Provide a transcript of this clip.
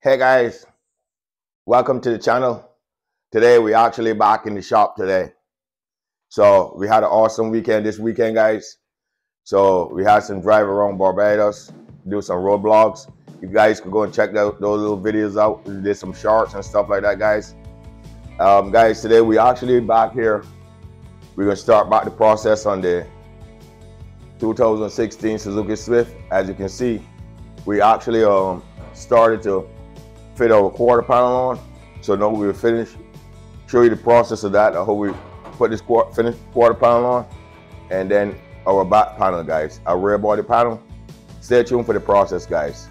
Hey guys, welcome to the channel. Today we actually back in the shop today. So we had an awesome weekend this weekend, guys. So we had some drive around Barbados, do some road. You guys can go and check those, those little videos out. We did some shorts and stuff like that, guys. Um, guys, today we actually back here. We're gonna start back the process on the 2016 Suzuki Swift. As you can see, we actually um, started to fit our quarter panel on. So now we'll finish, show you the process of that, how we put this quarter, finish quarter panel on, and then our back panel, guys, our rear body panel. Stay tuned for the process, guys.